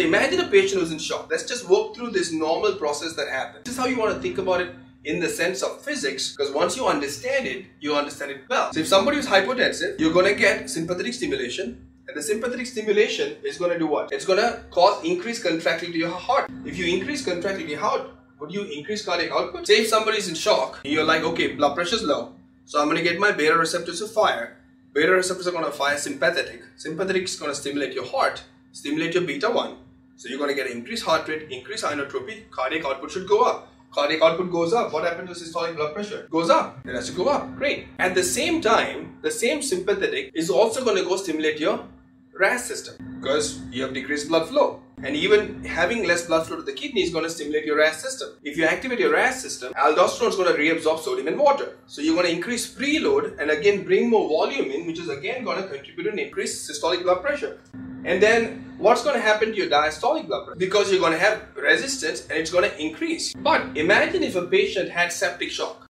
So imagine a patient who's in shock. Let's just walk through this normal process that happens. This is how you want to think about it in the sense of physics because once you understand it, you understand it well. So if somebody is hypotensive, you're going to get sympathetic stimulation and the sympathetic stimulation is going to do what? It's going to cause increased contractility of your heart. If you increase contractility of your heart, would you increase cardiac output? Say if somebody is in shock, you're like, okay, blood pressure is low, so I'm going to get my beta receptors to fire. Beta receptors are going to fire sympathetic. Sympathetic is going to stimulate your heart, stimulate your beta 1. So you're going to get increased heart rate, increased inotropy, cardiac output should go up. Cardiac output goes up. What happens to systolic blood pressure? Goes up. It has to go up. Great. At the same time, the same sympathetic is also going to go stimulate your RAS system because you have decreased blood flow. And even having less blood flow to the kidney is going to stimulate your RAS system. If you activate your RAS system, aldosterone is going to reabsorb sodium and water. So you're going to increase preload and again bring more volume in, which is again going to contribute to an increased systolic blood pressure. And then what's going to happen to your diastolic blood pressure? Because you're going to have resistance and it's going to increase. But imagine if a patient had septic shock.